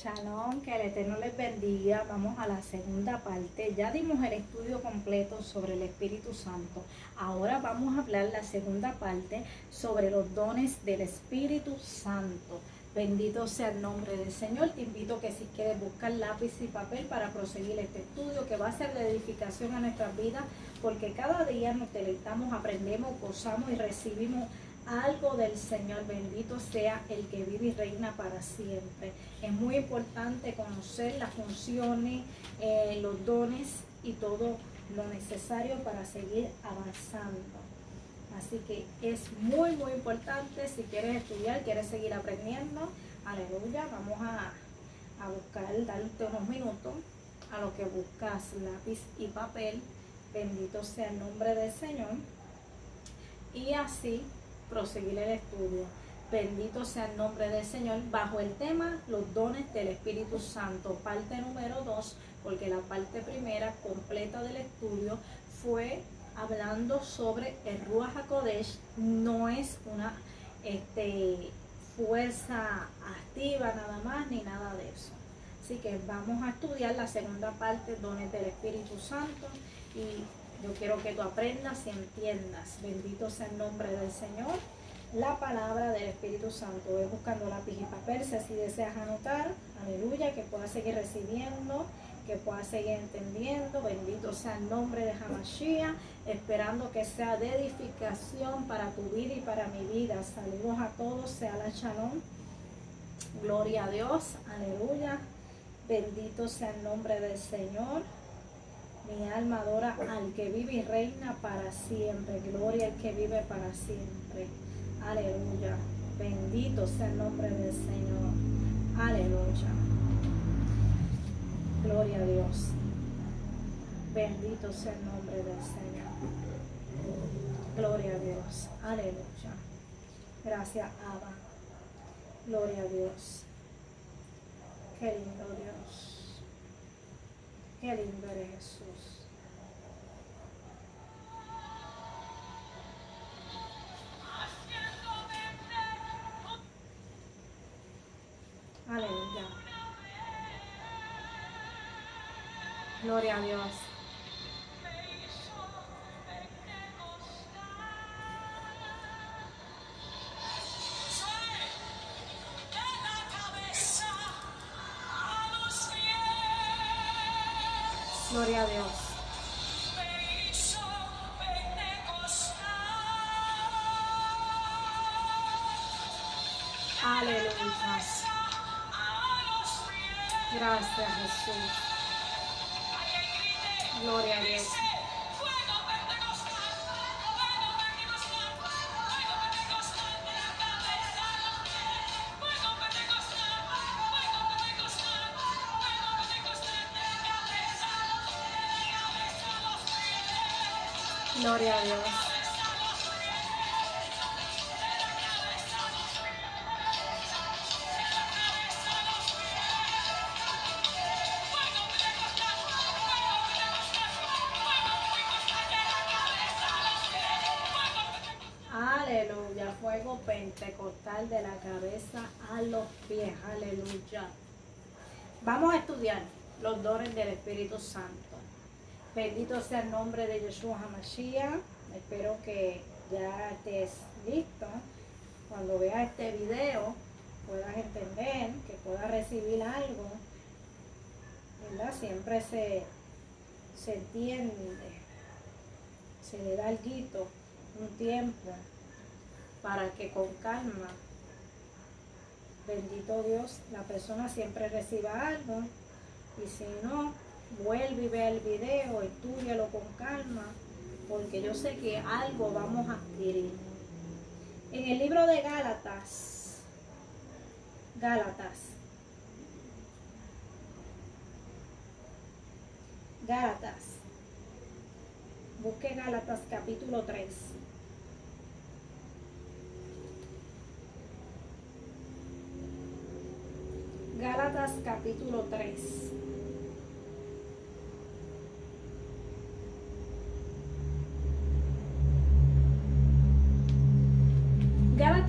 Shalom, que el Eterno les bendiga. Vamos a la segunda parte. Ya dimos el estudio completo sobre el Espíritu Santo. Ahora vamos a hablar la segunda parte sobre los dones del Espíritu Santo. Bendito sea el nombre del Señor. Te invito que si quieres buscar lápiz y papel para proseguir este estudio que va a ser de edificación a nuestras vidas, porque cada día nos deleitamos, aprendemos, gozamos y recibimos algo del Señor. Bendito sea el que vive y reina para siempre. Es muy importante conocer las funciones, eh, los dones y todo lo necesario para seguir avanzando. Así que es muy, muy importante si quieres estudiar, quieres seguir aprendiendo. Aleluya. Vamos a, a buscar, darte unos minutos a lo que buscas lápiz y papel. Bendito sea el nombre del Señor. Y así proseguir el estudio. Bendito sea el nombre del Señor bajo el tema los dones del Espíritu Santo, parte número 2, porque la parte primera completa del estudio fue hablando sobre el Ruach HaKodesh, no es una este, fuerza activa nada más ni nada de eso. Así que vamos a estudiar la segunda parte, dones del Espíritu Santo, yo quiero que tú aprendas y entiendas. Bendito sea el nombre del Señor. La palabra del Espíritu Santo. Voy buscando lápiz y papel si así deseas anotar. Aleluya. Que puedas seguir recibiendo. Que puedas seguir entendiendo. Bendito sea el nombre de Hamashiach. Esperando que sea de edificación para tu vida y para mi vida. Saludos a todos. Sea la shalom. Gloria a Dios. Aleluya. Bendito sea el nombre del Señor. Mi alma adora al que vive y reina para siempre. Gloria al que vive para siempre. Aleluya. Bendito sea el nombre del Señor. Aleluya. Gloria a Dios. Bendito sea el nombre del Señor. Gloria a Dios. Aleluya. Gracias, Abba. Gloria a Dios. Qué lindo Dios. Qué lindo eres Jesús. Aleluya. Gloria a Dios. Gloria a Dios. Aleluya, fuego pentecostal de la cabeza a los pies. Aleluya. Vamos a estudiar los dones del Espíritu Santo. Bendito sea el nombre de Yeshua HaMashiach. Espero que ya estés listo. Cuando veas este video puedas entender, que puedas recibir algo. ¿Verdad? Siempre se, se entiende, se le da guito, un tiempo, para que con calma, bendito Dios, la persona siempre reciba algo. Y si no, vuelve y ve el video, estudialo con calma, porque yo sé que algo vamos a adquirir. En el libro de Gálatas, Gálatas, Gálatas, busque Gálatas capítulo 3. Gálatas capítulo 3.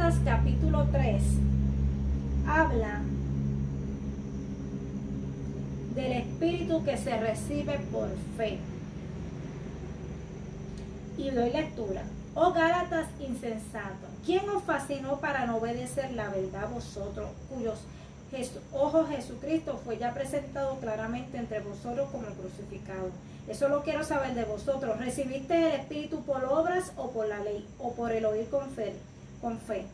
Capítulo 3 habla del Espíritu que se recibe por fe. Y doy lectura. Oh Gálatas insensatos, ¿quién os fascinó para no obedecer la verdad vosotros, cuyos ojos Jesucristo fue ya presentado claramente entre vosotros como crucificado? Eso lo quiero saber de vosotros. ¿Recibiste el Espíritu por obras o por la ley o por el oír con fe? Con fe.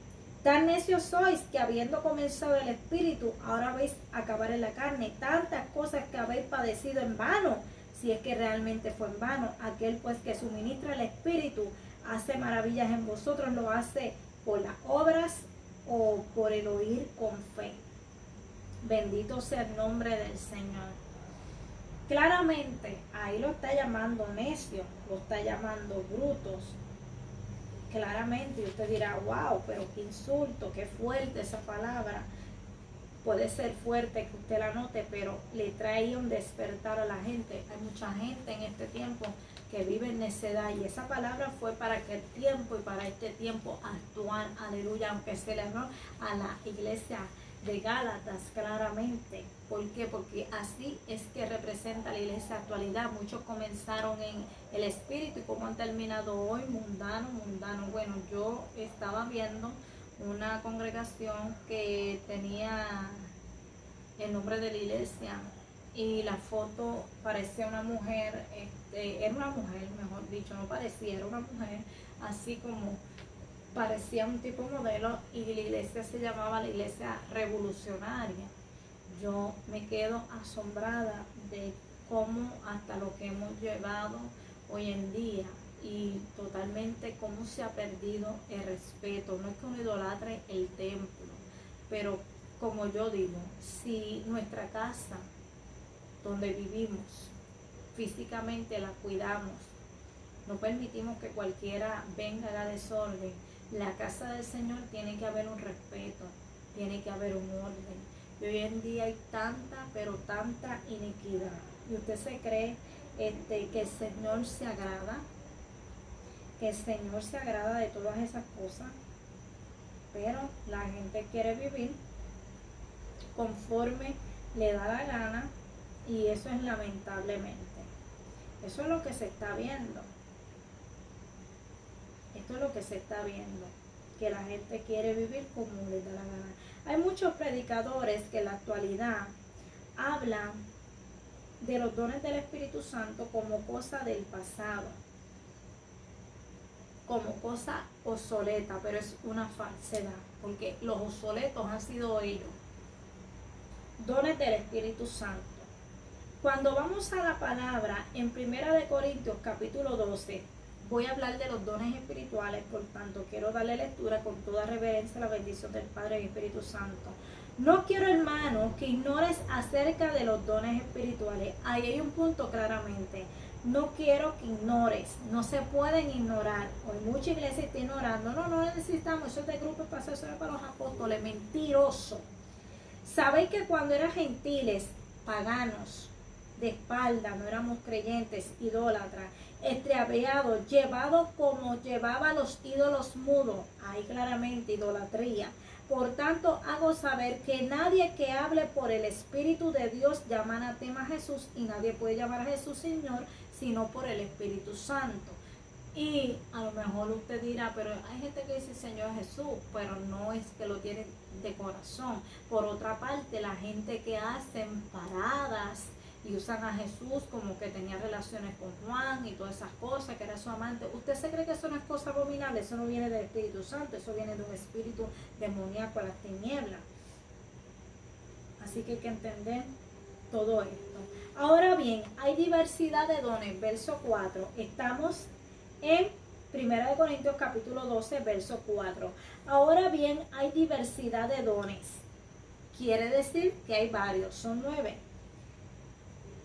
Tan necios sois que habiendo comenzado el Espíritu, ahora veis acabar en la carne. Tantas cosas que habéis padecido en vano, si es que realmente fue en vano. Aquel pues que suministra el Espíritu hace maravillas en vosotros, lo hace por las obras o por el oír con fe. Bendito sea el nombre del Señor. Claramente, ahí lo está llamando necio, lo está llamando brutos, claramente y usted dirá, wow, pero qué insulto, qué fuerte esa palabra. Puede ser fuerte que usted la note, pero le trae un despertar a la gente. Hay mucha gente en este tiempo que vive en necedad y esa palabra fue para que el tiempo y para este tiempo actuar, aleluya, aunque se le a la iglesia de Gálatas claramente. ¿Por qué? Porque así es que representa la iglesia actualidad. Muchos comenzaron en el espíritu y como han terminado hoy mundano, mundano. Bueno, yo estaba viendo una congregación que tenía el nombre de la iglesia y la foto parecía una mujer, este, era una mujer, mejor dicho, no parecía, era una mujer así como parecía un tipo modelo y la iglesia se llamaba la iglesia revolucionaria. Yo me quedo asombrada de cómo hasta lo que hemos llevado hoy en día y totalmente cómo se ha perdido el respeto. No es que uno idolatre el templo, pero como yo digo, si nuestra casa donde vivimos físicamente la cuidamos, no permitimos que cualquiera venga a la desorden, la casa del Señor tiene que haber un respeto, tiene que haber un orden. Y hoy en día hay tanta, pero tanta iniquidad. Y usted se cree este, que el Señor se agrada, que el Señor se agrada de todas esas cosas, pero la gente quiere vivir conforme le da la gana y eso es lamentablemente. Eso es lo que se está viendo. Esto es lo que se está viendo, que la gente quiere vivir como les da la gana. Hay muchos predicadores que en la actualidad hablan de los dones del Espíritu Santo como cosa del pasado, como cosa obsoleta, pero es una falsedad, porque los obsoletos han sido ellos. Dones del Espíritu Santo. Cuando vamos a la palabra en Primera de Corintios capítulo 12, voy a hablar de los dones espirituales, por tanto quiero darle lectura con toda reverencia a la bendición del Padre y Espíritu Santo. No quiero, hermano, que ignores acerca de los dones espirituales. Ahí hay un punto claramente. No quiero que ignores, no se pueden ignorar. Hoy mucha iglesia está ignorando. No, no necesitamos, eso es de grupo para eso para los apóstoles. Mentiroso. Sabéis que cuando eran gentiles, paganos, de espalda, no éramos creyentes, idólatras, extraviados, llevados como llevaba los ídolos mudos, ahí claramente idolatría. Por tanto, hago saber que nadie que hable por el Espíritu de Dios llama a Jesús y nadie puede llamar a Jesús Señor sino por el Espíritu Santo. Y a lo mejor usted dirá, pero hay gente que dice Señor Jesús, pero no es que lo tiene de corazón. Por otra parte, la gente que hacen paradas y usan a Jesús como que tenía relaciones con Juan y todas esas cosas, que era su amante. ¿Usted se cree que eso no es cosa abominable? Eso no viene del Espíritu Santo, eso viene de un espíritu demoníaco a las tinieblas. Así que hay que entender todo esto. Ahora bien, hay diversidad de dones. Verso 4. Estamos en 1 Corintios capítulo 12, verso 4. Ahora bien, hay diversidad de dones. Quiere decir que hay varios, son nueve.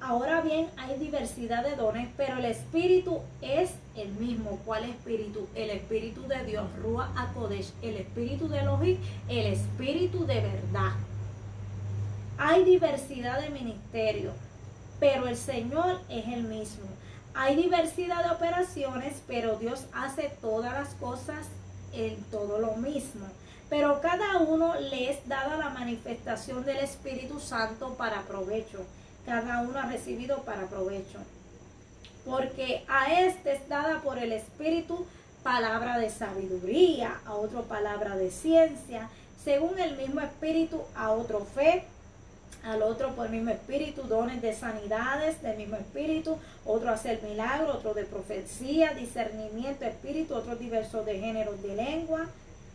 Ahora bien, hay diversidad de dones, pero el espíritu es el mismo. ¿Cuál espíritu? El espíritu de Dios, Rúa Akodesh, el espíritu de Elohim, el espíritu de verdad. Hay diversidad de ministerios, pero el Señor es el mismo. Hay diversidad de operaciones, pero Dios hace todas las cosas en todo lo mismo. Pero cada uno le es dada la manifestación del Espíritu Santo para provecho cada uno ha recibido para provecho. Porque a este es dada por el Espíritu palabra de sabiduría, a otro palabra de ciencia, según el mismo Espíritu, a otro fe, al otro por el mismo espíritu, dones de sanidades del mismo espíritu, otro hacer milagro, otro de profecía, discernimiento, espíritu, otro diversos de géneros de lengua,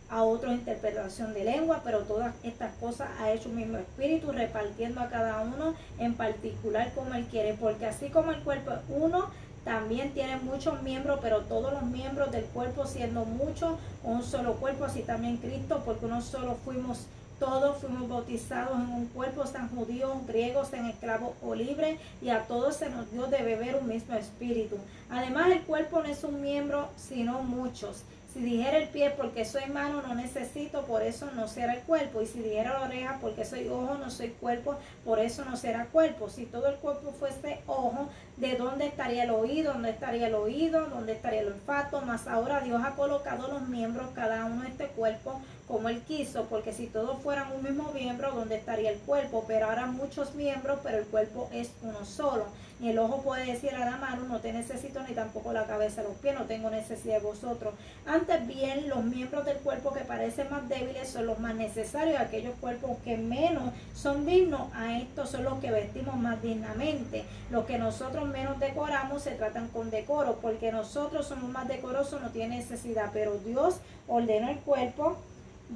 a otro interpretación de lengua, pero todas estas cosas ha hecho el mismo espíritu, repartiendo a cada uno en particular como él quiere, porque así como el cuerpo es uno, también tiene muchos miembros, pero todos los miembros del cuerpo siendo muchos, un solo cuerpo, así también Cristo, porque uno solo fuimos todos fuimos bautizados en un cuerpo, sean judíos, griegos, sean esclavos o libres, y a todos se nos dio de beber un mismo espíritu. Además, el cuerpo no es un miembro, sino muchos. Si dijera el pie porque soy mano, no necesito, por eso no será el cuerpo. Y si dijera la oreja porque soy ojo, no soy cuerpo, por eso no será cuerpo. Si todo el cuerpo fuese ojo, ¿de dónde estaría el oído? ¿Dónde estaría el oído? ¿Dónde estaría el olfato? Más ahora Dios ha colocado los miembros, cada uno de este cuerpo, como Él quiso, porque si todos fueran un mismo miembro, ¿dónde estaría el cuerpo? Pero ahora muchos miembros, pero el cuerpo es uno solo. Y el ojo puede decir a la mano, no te necesito, ni tampoco la cabeza, los pies, no tengo necesidad de vosotros. Antes bien, los miembros del cuerpo que parecen más débiles son los más necesarios, aquellos cuerpos que menos son dignos, a estos son los que vestimos más dignamente. Los que nosotros menos decoramos se tratan con decoro, porque nosotros somos más decorosos, no tiene necesidad, pero Dios ordenó el cuerpo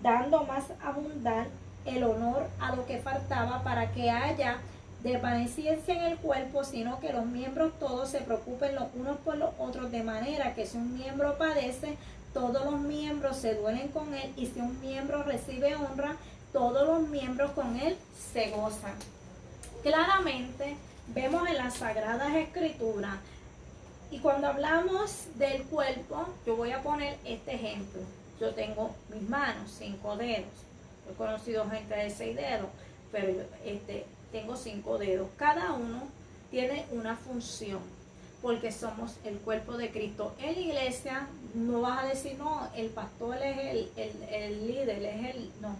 dando más abundar el honor a lo que faltaba para que haya desvaneciencia en el cuerpo, sino que los miembros todos se preocupen los unos por los otros, de manera que si un miembro padece, todos los miembros se duelen con él, y si un miembro recibe honra, todos los miembros con él se gozan. Claramente vemos en las Sagradas Escrituras, y cuando hablamos del cuerpo, yo voy a poner este ejemplo. Yo tengo mis manos, cinco dedos. He conocido gente de seis dedos, pero este, tengo cinco dedos. Cada uno tiene una función, porque somos el cuerpo de Cristo. En la iglesia no vas a decir, no, el pastor es el, el, líder, es el, no,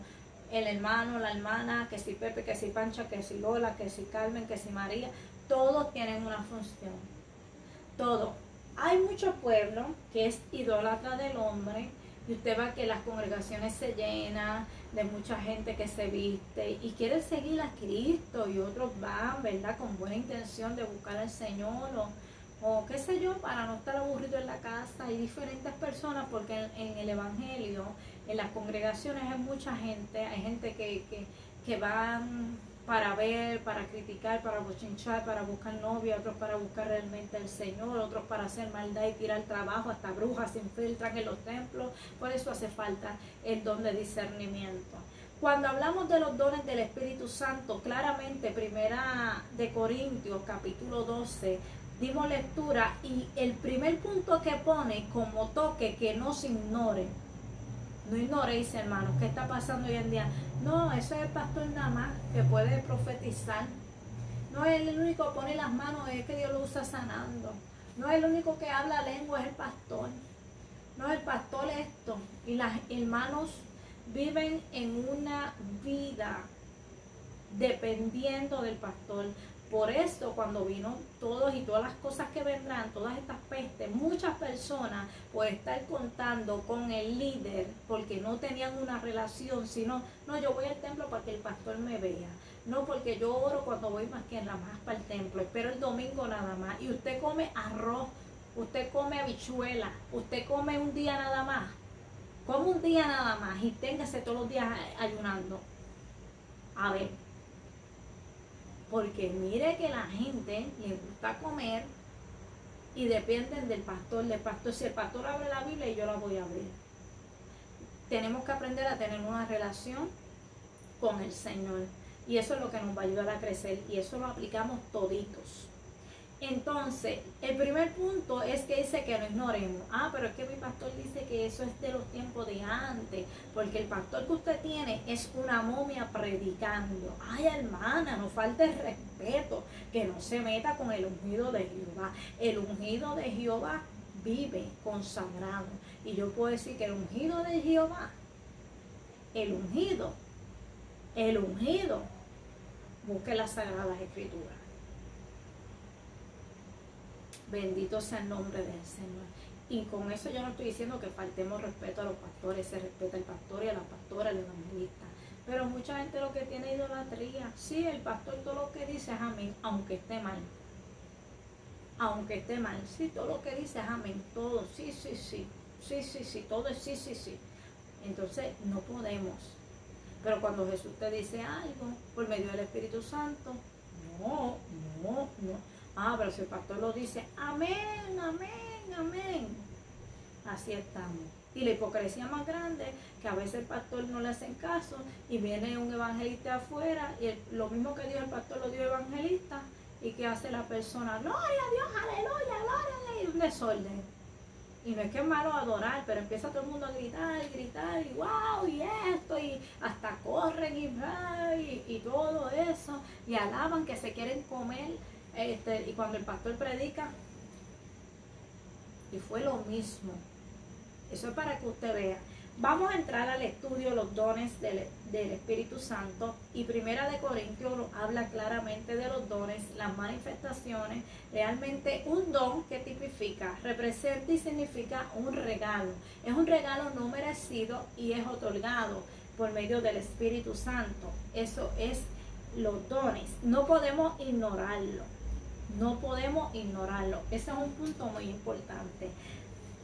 el hermano, la hermana, que si Pepe, que si Pancha, que si Lola, que si Carmen, que si María, todos tienen una función. Todo. Hay mucho pueblo que es idólatra del hombre, y usted va que las congregaciones se llenan de mucha gente que se viste y quiere seguir a Cristo y otros van, ¿verdad? Con buena intención de buscar al Señor o, qué sé yo, para no estar aburrido en la casa. Hay diferentes personas porque en, el Evangelio, en las congregaciones hay mucha gente, hay gente que, que, que van para ver, para criticar, para bochinchar, para buscar novia, otros para buscar realmente al Señor, otros para hacer maldad y tirar trabajo, hasta brujas se infiltran en los templos, por eso hace falta el don de discernimiento. Cuando hablamos de los dones del Espíritu Santo, claramente, primera de Corintios, capítulo 12, dimos lectura y el primer punto que pone como toque que no se ignore no ignoréis, hermanos, qué está pasando hoy en día. No, eso es el pastor nada más que puede profetizar. No es el único que pone las manos, es que Dios lo usa sanando. No es el único que habla lengua, es el pastor. No, el pastor esto. Y las hermanos viven en una vida dependiendo del pastor. Por eso cuando vino todos y todas las cosas que vendrán, todas estas pestes, muchas personas por estar contando con el líder porque no tenían una relación, sino, no, yo voy al templo para que el pastor me vea. No, porque yo oro cuando voy más que nada más para el templo, espero el domingo nada más. Y usted come arroz, usted come habichuela, usted come un día nada más. Come un día nada más y téngase todos los días ayunando. A ver, porque mire que la gente le gusta comer y dependen del pastor, del pastor. Si el pastor abre la Biblia, yo la voy a abrir. Tenemos que aprender a tener una relación con el Señor. Y eso es lo que nos va a ayudar a crecer. Y eso lo aplicamos toditos. Entonces, el primer punto es que dice que no ignoremos. Ah, pero es que mi pastor dice que eso es de los tiempos de antes, porque el pastor que usted tiene es una momia predicando. Ay, hermana, no falte respeto, que no se meta con el ungido de Jehová. El ungido de Jehová vive consagrado. Y yo puedo decir que el ungido de Jehová, el ungido, el ungido, busque las sagradas escrituras Bendito sea el nombre del Señor. Y con eso yo no estoy diciendo que faltemos respeto a los pastores, se respeta el pastor y a la pastora, el evangelista. Pero mucha gente lo que tiene idolatría. Sí, el pastor todo lo que dice es amén, aunque esté mal. Aunque esté mal. Sí, todo lo que dice es amén. Todo, sí, sí, sí. Sí, sí, sí. Todo es sí, sí, sí. Entonces no podemos. Pero cuando Jesús te dice algo por medio del Espíritu Santo, no, no, no. Ah, pero si el pastor lo dice, amén, amén, amén. Así estamos. Y la hipocresía más grande, que a veces el pastor no le hacen caso y viene un evangelista afuera y lo mismo que dijo el pastor lo dio el evangelista y que hace la persona, gloria a Dios, aleluya, gloria y un desorden. Y no es que es malo adorar, pero empieza todo el mundo a gritar y gritar y wow, y esto, y hasta corren y, y, y todo eso, y alaban que se quieren comer. Este, y cuando el pastor predica, y fue lo mismo. Eso es para que usted vea. Vamos a entrar al estudio los dones del, Espíritu Santo y Primera de Corintios habla claramente de los dones, las manifestaciones. Realmente un don que tipifica, representa y significa un regalo. Es un regalo no merecido y es otorgado por medio del Espíritu Santo. Eso es los dones. No podemos ignorarlo. No podemos ignorarlo. Ese es un punto muy importante.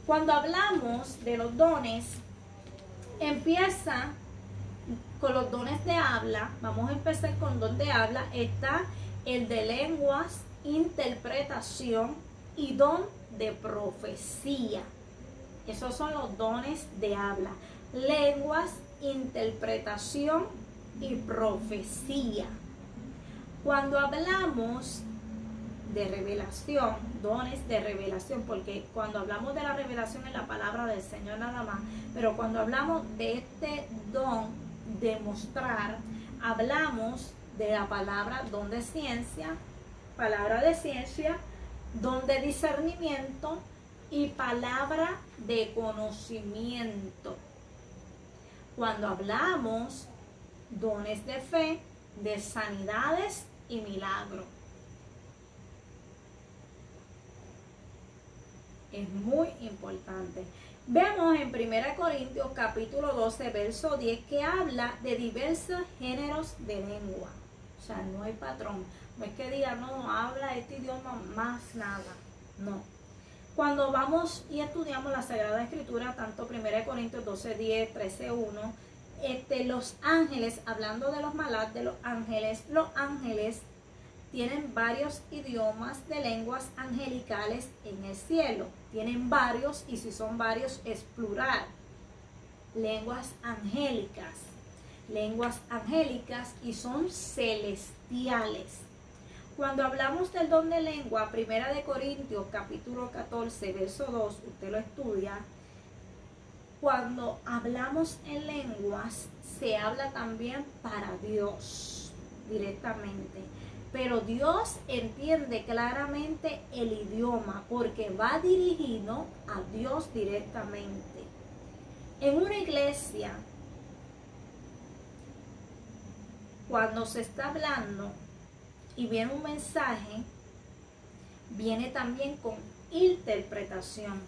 Cuando hablamos de los dones, empieza con los dones de habla. Vamos a empezar con don de habla. Está el de lenguas, interpretación y don de profecía. Esos son los dones de habla. Lenguas, interpretación y profecía. Cuando hablamos de revelación, dones de revelación, porque cuando hablamos de la revelación es la palabra del Señor nada más, pero cuando hablamos de este don de mostrar, hablamos de la palabra don de ciencia, palabra de ciencia, don de discernimiento y palabra de conocimiento. Cuando hablamos dones de fe, de sanidades y milagros es muy importante. Vemos en 1 Corintios capítulo 12, verso 10, que habla de diversos géneros de lengua. O sea, no hay patrón. No es que diga, no, habla este idioma más nada. No. Cuando vamos y estudiamos la Sagrada Escritura, tanto 1 Corintios 12, 10, 13, 1, este, los ángeles, hablando de los malas de los ángeles, los ángeles tienen varios idiomas de lenguas angelicales en el cielo. Tienen varios y si son varios es plural. Lenguas angélicas. Lenguas angélicas y son celestiales. Cuando hablamos del don de lengua, Primera de Corintios capítulo 14, verso 2, usted lo estudia. Cuando hablamos en lenguas, se habla también para Dios directamente pero Dios entiende claramente el idioma porque va dirigido a Dios directamente. En una iglesia, cuando se está hablando y viene un mensaje, viene también con interpretación.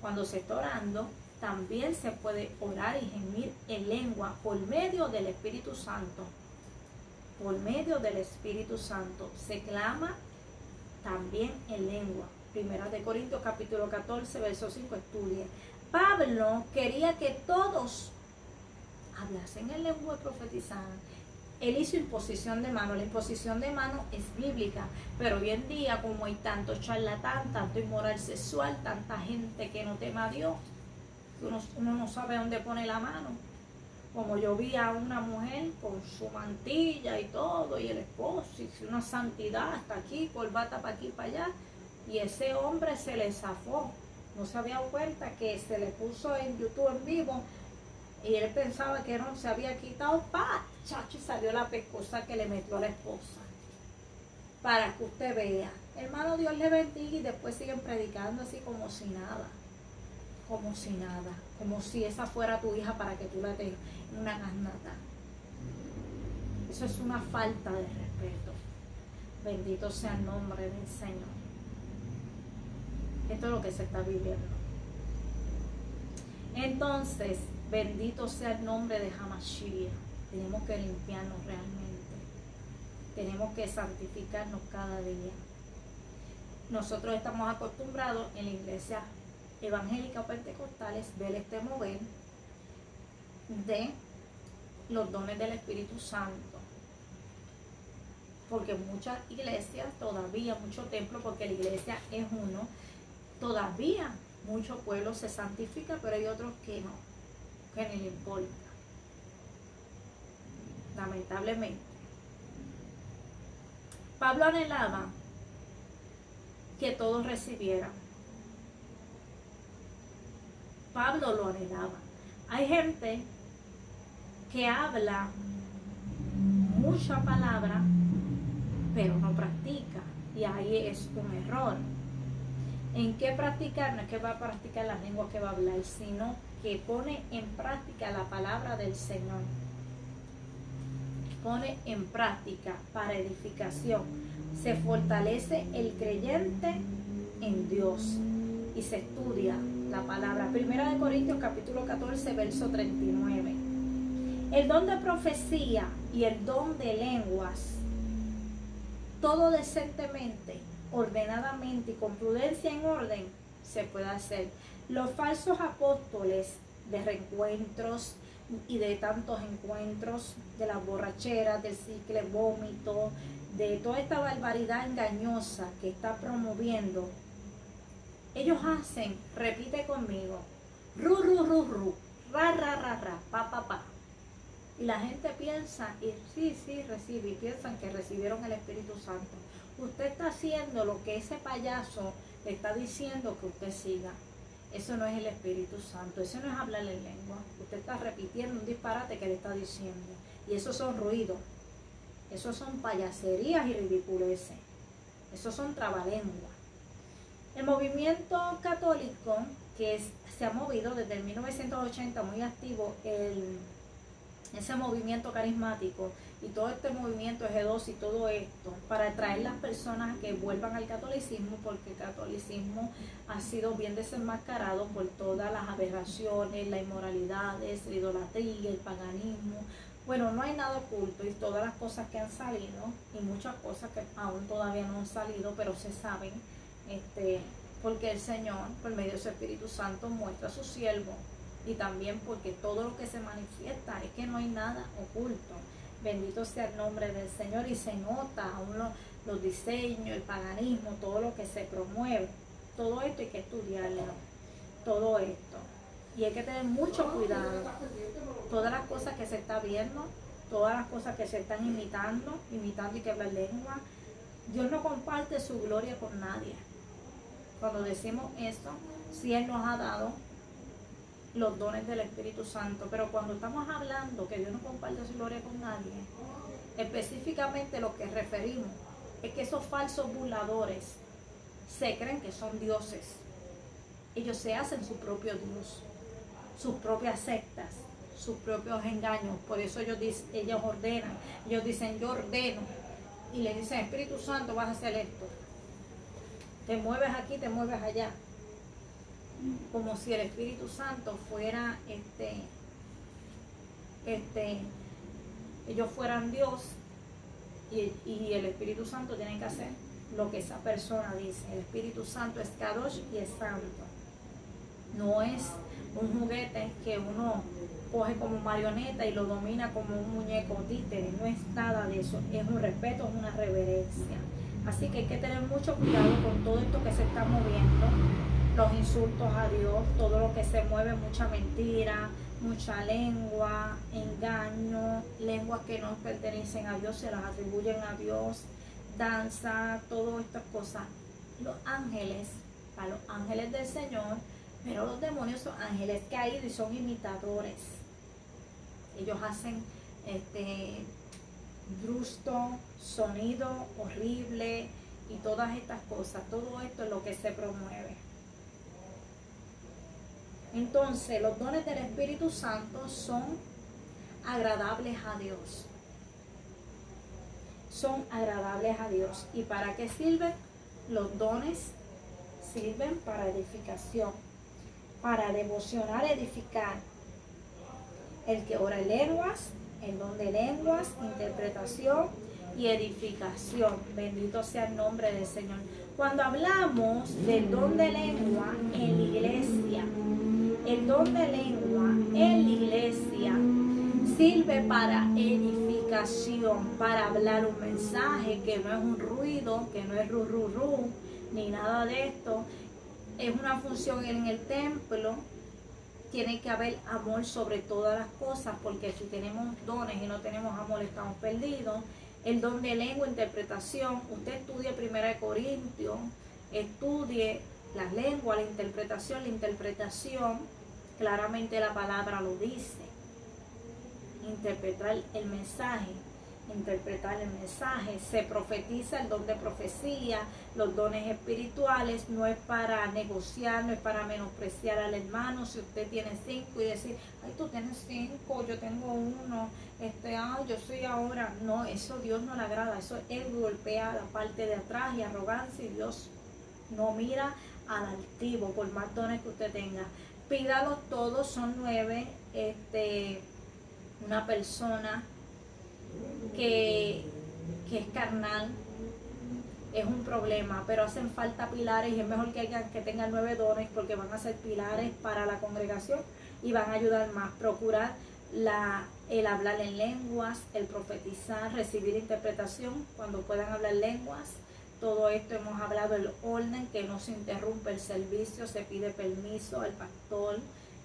Cuando se está orando, también se puede orar y gemir en lengua por medio del Espíritu Santo por medio del Espíritu Santo. Se clama también en lengua. Primera de Corintios capítulo 14, verso 5, estudie. Pablo quería que todos hablasen en lengua profetizada. Él hizo imposición de mano. La imposición de mano es bíblica, pero hoy en día, como hay tanto charlatán, tanto inmoral sexual, tanta gente que no tema a Dios, uno no sabe dónde pone la mano como yo vi a una mujer con su mantilla y todo, y el esposo, y una santidad hasta aquí, corbata para aquí para allá, y ese hombre se le zafó. No se había dado cuenta que se le puso en YouTube en vivo y él pensaba que no se había quitado, pa, chacho, y salió la pescosa que le metió a la esposa. Para que usted vea. Hermano, Dios le bendiga y después siguen predicando así como si nada como si nada, como si esa fuera tu hija para que tú la tengas una garnata. Eso es una falta de respeto. Bendito sea el nombre del Señor. Esto es lo que se está viviendo. Entonces, bendito sea el nombre de Hamashiach. Tenemos que limpiarnos realmente. Tenemos que santificarnos cada día. Nosotros estamos acostumbrados en la iglesia evangélica o pentecostales ver este mover de los dones del Espíritu Santo. Porque muchas iglesias todavía, muchos templos, porque la iglesia es uno, todavía muchos pueblos se santifican, pero hay otros que no, que ni le importa. Lamentablemente. Pablo anhelaba que todos recibieran. Pablo lo anhelaba. Hay gente que habla mucha palabra, pero no practica. Y ahí es un error. ¿En qué practicar? No es que va a practicar la lengua que va a hablar, sino que pone en práctica la palabra del Señor. Pone en práctica para edificación. Se fortalece el creyente en Dios y se estudia la palabra. Primera de Corintios capítulo 14, verso 39. El don de profecía y el don de lenguas, todo decentemente, ordenadamente y con prudencia en orden, se puede hacer. Los falsos apóstoles de reencuentros y de tantos encuentros, de las borracheras, del ciclo vómito, de toda esta barbaridad engañosa que está promoviendo, ellos hacen, repite conmigo, ru, ru, ru, ru, ra, ra, ra, ra, pa, pa, pa. Y la gente piensa, y sí, sí, recibe, y piensan que recibieron el Espíritu Santo. Usted está haciendo lo que ese payaso le está diciendo que usted siga. Eso no es el Espíritu Santo, eso no es hablarle en lengua. Usted está repitiendo un disparate que le está diciendo. Y esos son ruidos. Esos son payaserías y ridiculeces. Esos son trabalenguas. El movimiento católico que se ha movido desde el 1980 muy activo, el ese movimiento carismático y todo este movimiento G2 y todo esto para atraer las personas que vuelvan al catolicismo porque el catolicismo ha sido bien desenmascarado por todas las aberraciones, las inmoralidades, la idolatría, el paganismo. Bueno, no hay nada oculto y todas las cosas que han salido y muchas cosas que aún todavía no han salido, pero se saben, este, porque el Señor, por medio de su Espíritu Santo, muestra a su siervo y también porque todo lo que se manifiesta es que no hay nada oculto. Bendito sea el nombre del Señor y se nota aún los, diseños, el paganismo, todo lo que se promueve. Todo esto hay que estudiarlo, todo esto. Y hay que tener mucho cuidado. Todas las cosas que se está viendo, todas las cosas que se están imitando, imitando y que habla lengua, Dios no comparte su gloria con nadie. Cuando decimos esto, si Él nos ha dado los dones del Espíritu Santo. Pero cuando estamos hablando que Dios no comparte su gloria con nadie, específicamente lo que referimos es que esos falsos burladores se creen que son dioses. Ellos se hacen su propio Dios, sus propias sectas, sus propios engaños. Por eso ellos, ellos ordenan, ellos dicen yo ordeno y le dicen Espíritu Santo vas a hacer esto. Te mueves aquí, te mueves allá como si el Espíritu Santo fuera este, este, ellos fueran Dios y, y, el Espíritu Santo tiene que hacer lo que esa persona dice. El Espíritu Santo es Kadosh y es santo. No es un juguete que uno coge como marioneta y lo domina como un muñeco títere. No es nada de eso. Es un respeto, es una reverencia. Así que hay que tener mucho cuidado con todo esto que se está moviendo los insultos a Dios, todo lo que se mueve, mucha mentira, mucha lengua, engaño, lenguas que no pertenecen a Dios, se las atribuyen a Dios, danza, todas estas cosas. Los ángeles, para los ángeles del Señor, pero los demonios son ángeles caídos y son imitadores. Ellos hacen este brusto, sonido horrible y todas estas cosas. Todo esto es lo que se promueve. Entonces, los dones del Espíritu Santo son agradables a Dios. Son agradables a Dios. ¿Y para qué sirven? Los dones sirven para edificación, para devocionar, edificar. El que ora en lenguas, el don de lenguas, interpretación y edificación. Bendito sea el nombre del Señor. Cuando hablamos del don de lengua en la iglesia, el don de lengua en la iglesia sirve para edificación, para hablar un mensaje que no es un ruido, que no es ru, ru, ru, ni nada de esto. Es una función en el templo. Tiene que haber amor sobre todas las cosas, porque si tenemos dones y no tenemos amor, estamos perdidos. El don de lengua, interpretación. Usted estudie Primera de Corintios, estudie las lenguas, la interpretación, la interpretación. Claramente la palabra lo dice interpretar el mensaje, interpretar el mensaje, se profetiza el don de profecía, los dones espirituales, no es para negociar, no es para menospreciar al hermano, si usted tiene cinco y decir, ay, tú tienes cinco, yo tengo uno, este, ay, yo soy ahora, no, eso Dios no le agrada, eso él golpea la parte de atrás y arrogancia y Dios no mira al altivo, por más dones que usted tenga. Pídalo todos, son nueve, este, una persona que, es carnal, es un problema, pero hacen falta pilares y es mejor que, que tengan nueve dones porque van a ser pilares para la congregación y van a ayudar más. Procurar la, el hablar en lenguas, el profetizar, recibir interpretación cuando puedan hablar lenguas. Todo esto hemos hablado, el orden, que no se interrumpe el servicio, se pide permiso al pastor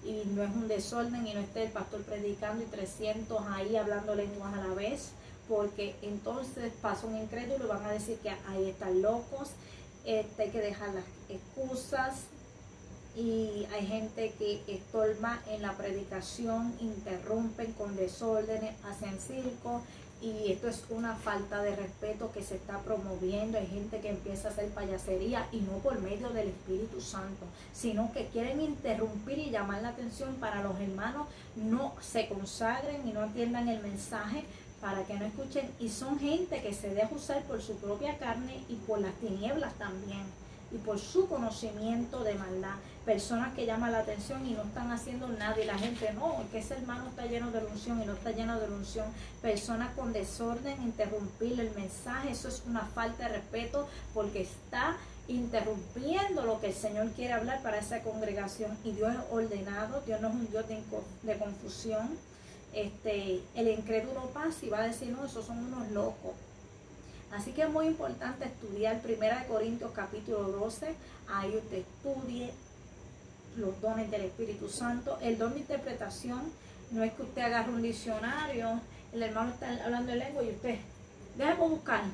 y no es un desorden y no esté el pastor predicando y 300 ahí hablando lenguas a la vez, porque entonces pasa un incrédulo y van a decir que ahí están locos, este, hay que dejar las excusas y hay gente que estorba en la predicación, interrumpen con desórdenes, hacen circo y esto es una falta de respeto que se está promoviendo. Hay gente que empieza a hacer payasería y no por medio del Espíritu Santo, sino que quieren interrumpir y llamar la atención para los hermanos no se consagren y no atiendan el mensaje para que no escuchen. Y son gente que se deja usar por su propia carne y por las tinieblas también y por su conocimiento de maldad. Personas que llaman la atención y no están haciendo nada y la gente no, que ese hermano está lleno de unción y no está lleno de unción. Personas con desorden, interrumpir el mensaje, eso es una falta de respeto porque está interrumpiendo lo que el Señor quiere hablar para esa congregación y Dios es ordenado, Dios no es un Dios de, confusión. Este, el incrédulo pasa y va a decir, no, esos son unos locos. Así que es muy importante estudiar 1 Corintios capítulo 12. Ahí usted estudie los dones del Espíritu Santo. El don de interpretación no es que usted agarre un diccionario, el hermano está hablando de lengua y usted, déjame buscar.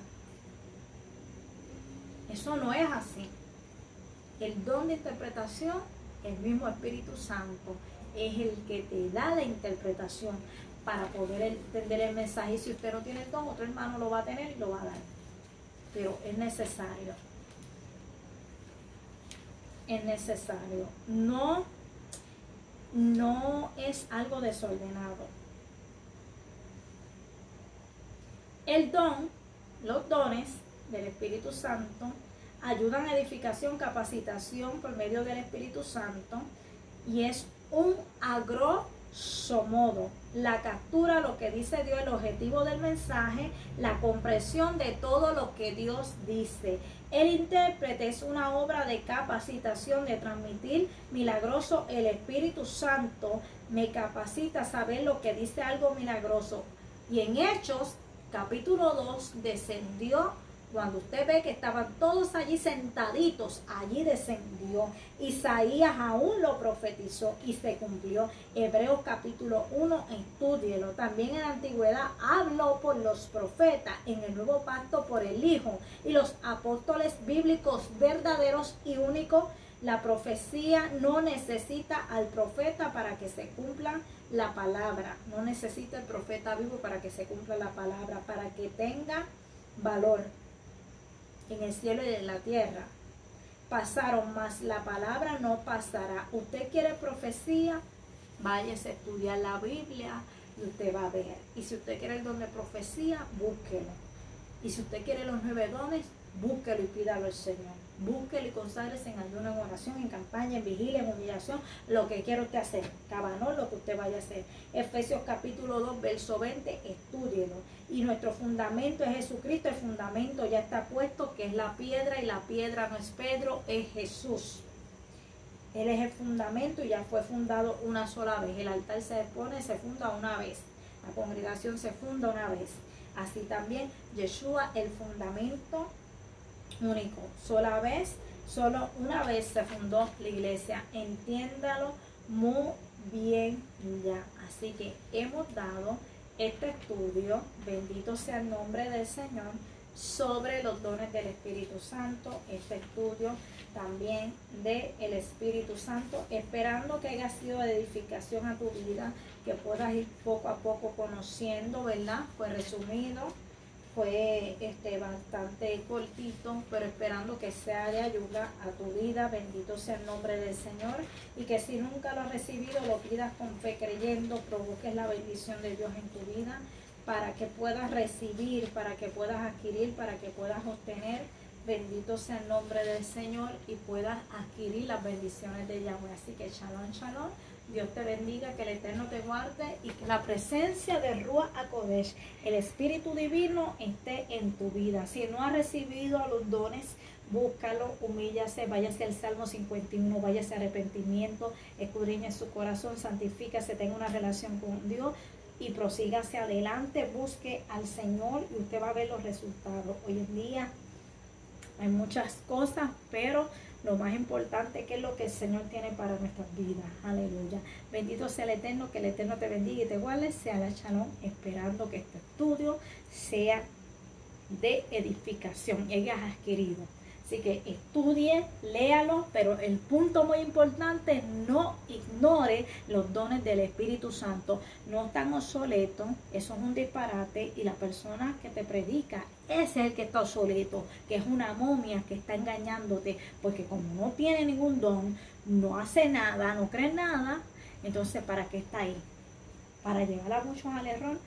Eso no es así. El don de interpretación, el mismo Espíritu Santo, es el que te da la interpretación para poder entender el mensaje. Y si usted no tiene el don, otro hermano lo va a tener y lo va a dar. Pero es necesario. Es necesario. No, no es algo desordenado. El don, los dones del Espíritu Santo, ayudan a edificación, capacitación por medio del Espíritu Santo y es un agro somodo, la captura, lo que dice Dios, el objetivo del mensaje, la comprensión de todo lo que Dios dice. El intérprete es una obra de capacitación, de transmitir milagroso. El Espíritu Santo me capacita a saber lo que dice algo milagroso. Y en Hechos, capítulo 2, descendió cuando usted ve que estaban todos allí sentaditos, allí descendió. Isaías aún lo profetizó y se cumplió. Hebreos capítulo 1, estudielo. También en la antigüedad habló por los profetas, en el nuevo pacto por el Hijo y los apóstoles bíblicos verdaderos y únicos. La profecía no necesita al profeta para que se cumpla la palabra. No necesita el profeta vivo para que se cumpla la palabra, para que tenga valor en el cielo y en la tierra. Pasaron, más la palabra no pasará. Usted quiere profecía, váyase a estudiar la Biblia y usted va a ver. Y si usted quiere el don de profecía, búsquelo. Y si usted quiere los nueve dones, búsquelo y pídalo al Señor. Búsquelo y conságrese en ayuno, en oración, en campaña, en vigilia, en humillación, lo que quiera usted hacer. Cabanón, lo que usted vaya a hacer. Efesios capítulo 2, verso 20, estúdielo. Y nuestro fundamento es Jesucristo, el fundamento ya está puesto, que es la piedra, y la piedra no es Pedro, es Jesús. Él es el fundamento y ya fue fundado una sola vez. El altar se pone, se funda una vez. La congregación se funda una vez. Así también Yeshua, el fundamento único. Sola vez, solo una vez se fundó la iglesia. Entiéndalo muy bien ya. Así que hemos dado este estudio, bendito sea el nombre del Señor, sobre los dones del Espíritu Santo, este estudio también del el Espíritu Santo, esperando que haya sido de edificación a tu vida, que puedas ir poco a poco conociendo, ¿verdad? Fue resumido, fue este, bastante cortito, pero esperando que sea de ayuda a tu vida. Bendito sea el nombre del Señor. Y que si nunca lo has recibido, lo pidas con fe creyendo, provoques la bendición de Dios en tu vida para que puedas recibir, para que puedas adquirir, para que puedas obtener. Bendito sea el nombre del Señor y puedas adquirir las bendiciones de Yahweh. Así que shalom, shalom. Dios te bendiga, que el Eterno te guarde y que la presencia de Rúa Akodesh, el Espíritu Divino, esté en tu vida. Si no has recibido los dones, búscalo, humíllase, váyase al Salmo 51, váyase a arrepentimiento, escudriñe su corazón, santifícase, tenga una relación con Dios y prosígase adelante, busque al Señor y usted va a ver los resultados. Hoy en día hay muchas cosas, pero lo más importante que es lo que el Señor tiene para nuestras vidas. Aleluya. Bendito sea el Eterno, que el Eterno te bendiga y te guarde. Sea la chalón, esperando que este estudio sea de edificación y hayas adquirido Así que estudie, léalo, pero el punto muy importante, no ignore los dones del Espíritu Santo. No están obsoletos, eso es un disparate y la persona que te predica es el que está obsoleto, que es una momia que está engañándote, porque como no tiene ningún don, no hace nada, no cree nada, entonces ¿para qué está ahí? Para llevar a muchos al error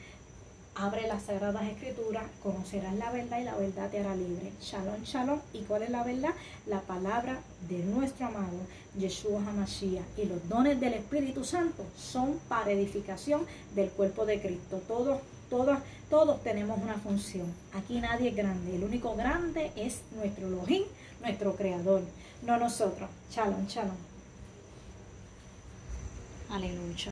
abre las sagradas escrituras, conocerás la verdad y la verdad te hará libre. Shalom, shalom. ¿Y cuál es la verdad? La palabra de nuestro amado Yeshua HaMashiach. Y los dones del Espíritu Santo son para edificación del cuerpo de Cristo. Todos, todos, todos tenemos una función. Aquí nadie es grande. El único grande es nuestro Elohim, nuestro Creador, no nosotros. Shalom, shalom. Aleluya.